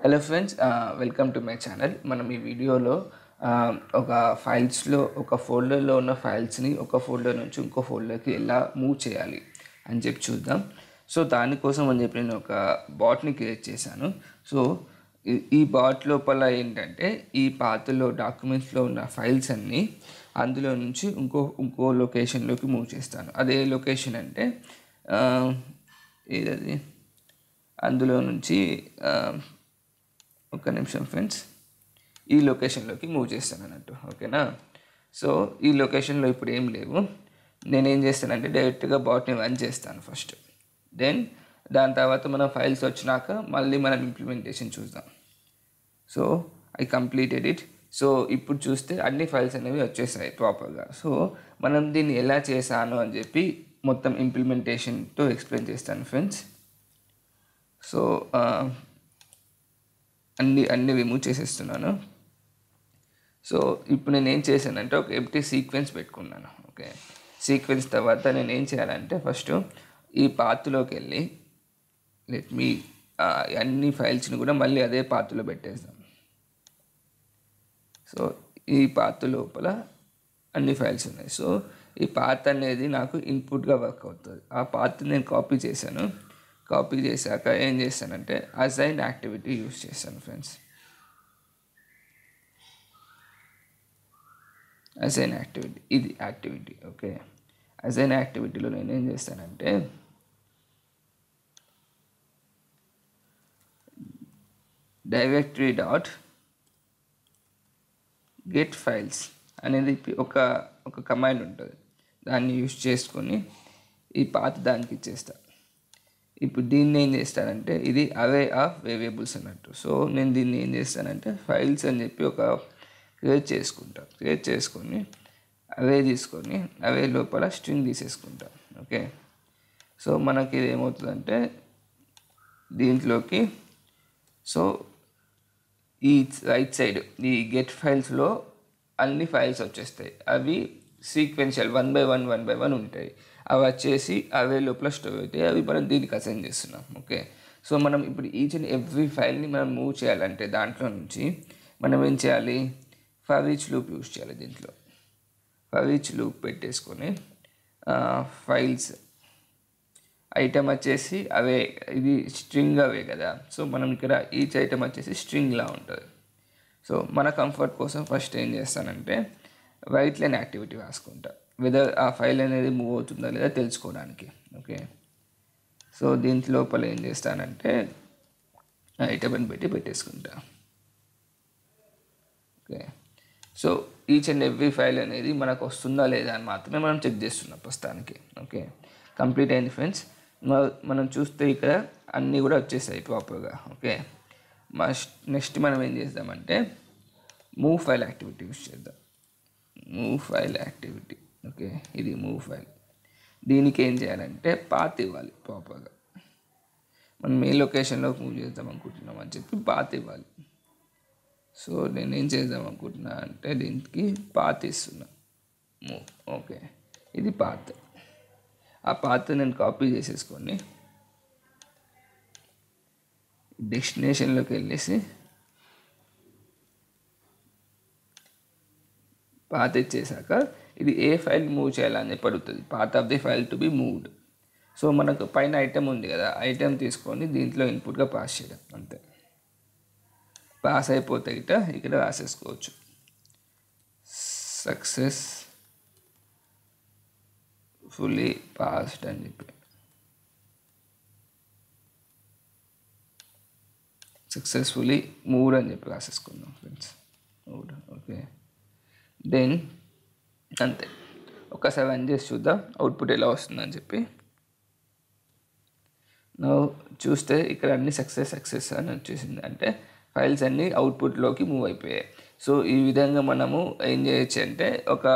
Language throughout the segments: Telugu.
Hello friends welcome to my channel మనం ఈ వీడియోలో uh, ఒక ఫైల్స్లో ఒక ఫోల్డర్లో ఉన్న ఫైల్స్ని ఒక ఫోల్డర్ నుంచి ఇంకో ఫోల్డర్కి ఎలా మూవ్ చేయాలి అని చెప్పి చూద్దాం. సో దానికోసం అని చెప్పి నేను ఒక బాట్ని క్రియేట్ చేశాను. సో ఈ- ఈ బాట్ లోపల ఏంటంటే ఈ పాతలో డాక్యుమెంట్స్లో ఉన్న ఫైల్స్ అన్నీ అందులో నుంచి ఇంకో ఇంకో లొకేషన్లోకి మూవ్ చేస్తాను. అదే లొకేషన్ అంటే uh, ఏదది? అందులో నుంచి uh, ఒక్క నిమిషం ఫ్రెండ్స్ ఈ లొకేషన్లోకి మూవ్ చేస్తాను అన్నట్టు ఓకేనా సో ఈ లొకేషన్లో ఇప్పుడు ఏం లేవు. నేనేం చేస్తానంటే డైరెక్ట్గా బాట్ని రన్ చేస్తాను ఫస్ట్ దెన్ దాని తర్వాత మనం ఫైల్స్ వచ్చినాక మళ్ళీ మనం ఇంప్లిమెంటేషన్ చూద్దాం. So I completed it so ఇప్పుడు చూస్తే అన్ని ఫైల్స్ అనేవి వచ్చేసాయి ప్రాపర్గా సో మనం దీన్ని ఎలా చేశాను అని చెప్పి మొత్తం ఇంప్లిమెంటేషన్తో ఎక్స్ప్లెయిన్ చేస్తాను ఫ్రెండ్స్ సో uh, అన్ని అన్ని రిమూవ్ చేసేస్తున్నాను. సో ఇప్పుడు నేను ఏం చేశానంటే ఒక ఎంటీ సీక్వెన్స్ పెట్టుకున్నాను ఓకే సీక్వెన్స్ తర్వాత నేను ఏం చేయాలంటే ఫస్ట్ ఈ పాత్రలోకి వెళ్ళి లెట్ మీ అన్ని ఫైల్స్ని కూడా మళ్ళీ అదే పాత్రలో పెట్టేస్తాం సో ఈ పాత్ర లోపల అన్ని ఫైల్స్ ఉన్నాయి. సో ఈ పాత్ అనేది నాకు ఇన్పుట్గా వర్క్ అవుతుంది. ఆ పాత్ నేను కాపీ చేశాను. కాపీ చేశాక ఏం చేశానంటే అసైన్ యాక్టివిటీ యూస్ చేశాను ఫ్రెండ్స్. అసైన్ యాక్టివిటీ ఇది యాక్టివిటీ ఓకే. అసైన్ యాక్టివిటీలో నేను ఏం చేస్తానంటే డైరెక్టరీ డాట్ గెట్ ఫైల్స్ అనేది ఒక ఒక కమాండ్ ఉంటుంది. దాన్ని యూస్ చేసుకొని ఈ పాత దానికి ఇచ్చేస్తా. ఇప్పుడు దీన్ని ఏం చేస్తానంటే ఇది అవే ఆఫ్ వేరియబుల్స్ అన్నట్టు. సో నేను దీన్ని ఏం చేస్తానంటే ఫైల్స్ అని చెప్పి ఒక క్రియేట్ చేసుకుంటా. క్రియేట్ చేసుకొని అవే తీసుకొని అవే లోపల స్ట్రింగ్ తీసేసుకుంటా. ఓకే? సో మనకి ఇది ఏమవుతుందంటే దీంట్లోకి సో ఈ రైట్ సైడ్ ఈ గెట్ ఫైల్స్లో అన్ని ఫైల్స్ వచ్చేస్తాయి. అవి sequential one by one one by one ఉంటాయి. అవి వచ్చేసి అవే లోపల స్టోర్ అవుతాయి. అవి మనం దీనికి అసైన్ చేస్తున్నాం. ఓకే సో మనం ఇప్పుడు ఈచ్ అండ్ ఎవ్రీ ఫైల్ని మనం మూవ్ చేయాలంటే దాంట్లో నుంచి మనం ఏం చేయాలి? ఫర్ ఈచ్ లూప్ యూస్ చేయాలి దీంట్లో. ఫర్ ఈచ్ లూప్ పెట్టేసుకొని ఫైల్స్ ఐటమ్ వచ్చేసి అవే ఇది స్ట్రింగ్ అవే కదా. సో మనం ఇక్కడ ఈచ్ ఐటమ్ వచ్చేసి స్ట్రింగ్లా ఉంటుంది. సో మన కంఫర్ట్ కోసం ఫస్ట్ ఏం చేస్తానంటే వైట్ లైన్ యాక్టివిటీ రాసుకుంటా. వెదర్ ఆ ఫైల్ అనేది మూవ్ అవుతుందా లేదా తెలుసుకోవడానికి. ఓకే సో దీంట్ లోపల ఏం చేస్తానంటే ఐటమ్ అని పెట్టి పెట్టేసుకుంటా. Okay so each and every file అనేది మనకు వస్తుందా లేదా అని మాత్రమే మనం చెక్ చేస్తున్నాం ప్రస్తుతానికి. ఓకే కంప్లీట్ అయింది ఫ్రెండ్స్ మనం చూస్తే ఇక్కడ అన్నీ కూడా వచ్చేసాయి ప్రాపర్గా ఓకే నెక్స్ట్ మనం ఏం చేద్దామంటే మూవ్ ఫైల్ యాక్టివిటీ యూస్ చేద్దాం. మూవ్ ఫైల్ యాక్టివిటీ ఓకే ఇది మూవ్ ఫైల్ దీనికి ఏం చేయాలంటే పాత్ ఇవ్వాలి ప్రాపర్గా. మనం ఏ లొకేషన్లోకి మూవ్ చేద్దాం అనుకుంటున్నాం అని చెప్పి పాత్ ఇవ్వాలి. సో నేను ఏం చేద్దాం అనుకుంటున్నా అంటే దీనికి పాత్ ఇస్తున్నా. మూవ్ ఓకే ఇది పాత్. ఆ పాత్ నేను కాపీ చేసేసుకొని డెస్టినేషన్లోకి వెళ్ళేసి పాత ఇచ్చేసాక ఇది ఏ ఫైల్ మూవ్ చేయాలని చెప్పి అడుగుతుంది of the file to be moved so మనకు పైన ఐటెం ఉంది కదా ఐటెం తీసుకొని దీంట్లో ఇన్పుట్గా పాస్ చేయడం అంతే. పాస్ అయిపోతే ఇట ఇక్కడ రాసేసుకోవచ్చు. సక్సెస్ ఫుల్లీ పాస్డ్ అని చెప్పి. సక్సెస్ఫుల్లీ మూడ్ అని చెప్పి రాసేసుకుందాం ఫ్రెండ్స్ మూడ్ ఓకే దెన్ అంతే. ఒకసారి రన్ చేసి చూద్దాం అవుట్పుట్ ఎలా వస్తుందని చెప్పి. నా చూస్తే ఇక్కడ అన్ని సక్సెస్ సక్సెస్ అని వచ్చేసింది. అంటే ఫైల్స్ అన్నీ అవుట్పుట్లోకి మూవ్ అయిపోయాయి. సో ఈ విధంగా మనము ఏం చేయొచ్చు అంటే ఒక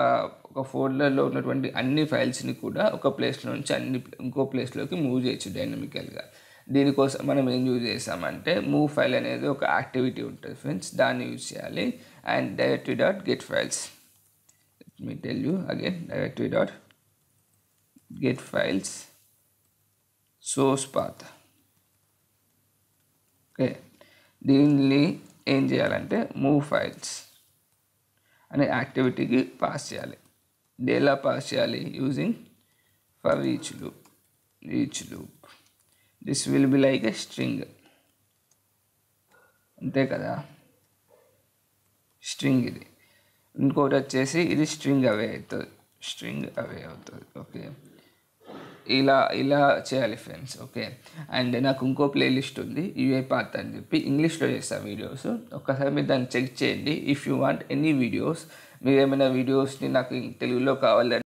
ఒక ఫోల్డర్లో ఉన్నటువంటి అన్ని ఫైల్స్ని కూడా ఒక ప్లేస్లో నుంచి అన్ని ఇంకో ప్లేస్లోకి మూవ్ చేయొచ్చు డైనమికల్గా దీనికోసం మనం ఏం యూజ్ చేసామంటే మూవ్ ఫైల్ అనేది ఒక యాక్టివిటీ ఉంటుంది ఫ్రెండ్స్ దాన్ని యూజ్ చేయాలి. And directory dot get files me tell you again directory dot get files source path. Okay దీన్ని ఏం చేయాలంటే మూవ్ ఫైల్స్ అనే యాక్టివిటీకి పాస్ చేయాలి. డేలా ఎలా పాస్ చేయాలి using for each loop each loop this will be like a string అంతే కదా? స్ట్రింగ్ ఇది. ఇంకోటి వచ్చేసి ఇది స్ట్రింగ్ అవే అవుతుంది. స్ట్రింగ్ అవే అవుతుంది. ఓకే. ఇలా ఇలా చేయాలి ఫ్రెండ్స్. ఓకే. అండ్ నాకు ఇంకో ప్లేలిస్ట్ ఉంది. యూఏ పాత్ అని చెప్పి ఇంగ్లీష్లో చేస్తాను వీడియోస్. ఒక్కసారి మీరు దాన్ని చెక్ చేయండి. If you want any videos మీరు ఏమైనా వీడియోస్ని నాకు తెలుగులో కావాలని